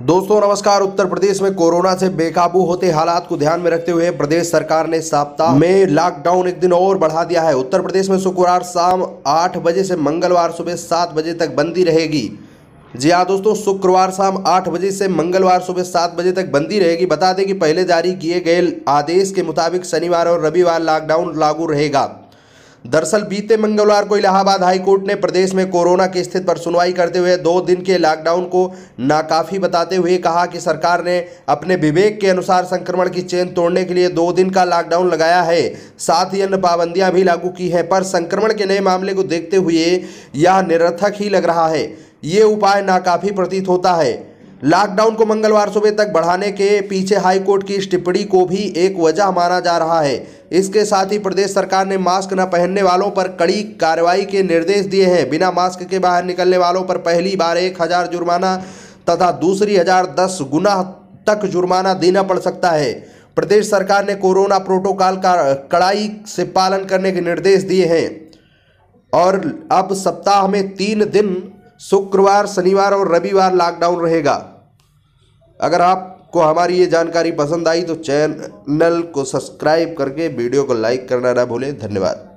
दोस्तों, नमस्कार। उत्तर प्रदेश में कोरोना से बेकाबू होते हालात को ध्यान में रखते हुए प्रदेश सरकार ने सप्ताह में लॉकडाउन एक दिन और बढ़ा दिया है। उत्तर प्रदेश में शुक्रवार शाम आठ बजे से मंगलवार सुबह सात बजे तक बंदी रहेगी। जी हाँ दोस्तों, शुक्रवार शाम आठ बजे से मंगलवार सुबह सात बजे तक बंदी रहेगी। बता दें कि पहले जारी किए गए आदेश के मुताबिक शनिवार और रविवार लॉकडाउन लागू रहेगा। दरअसल बीते मंगलवार को इलाहाबाद हाई कोर्ट ने प्रदेश में कोरोना की स्थिति पर सुनवाई करते हुए दो दिन के लॉकडाउन को नाकाफी बताते हुए कहा कि सरकार ने अपने विवेक के अनुसार संक्रमण की चेन तोड़ने के लिए दो दिन का लॉकडाउन लगाया है। साथ ही अन्य पाबंदियाँ भी लागू की हैं, पर संक्रमण के नए मामले को देखते हुए यह निरर्थक ही लग रहा है। ये उपाय नाकाफी प्रतीत होता है। लॉकडाउन को मंगलवार सुबह तक बढ़ाने के पीछे हाईकोर्ट की इस टिप्पणी को भी एक वजह माना जा रहा है। इसके साथ ही प्रदेश सरकार ने मास्क न पहनने वालों पर कड़ी कार्रवाई के निर्देश दिए हैं। बिना मास्क के बाहर निकलने वालों पर पहली बार एक हज़ार जुर्माना तथा दूसरी हज़ार दस गुना तक जुर्माना देना पड़ सकता है। प्रदेश सरकार ने कोरोना प्रोटोकॉल का कड़ाई से पालन करने के निर्देश दिए हैं। और अब सप्ताह में तीन दिन शुक्रवार, शनिवार और रविवार लॉकडाउन रहेगा। अगर आपको हमारी ये जानकारी पसंद आई तो चैनल को सब्सक्राइब करके वीडियो को लाइक करना ना भूलें। धन्यवाद।